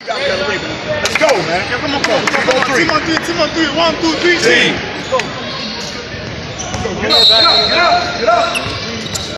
Let's go, man. Come on, come on, come on. Three. Team on three, team on three. One, two, three, team. Let's go. Let's go. get up, get up, get up.